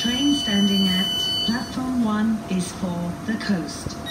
train standing at platform 1 is for the coast.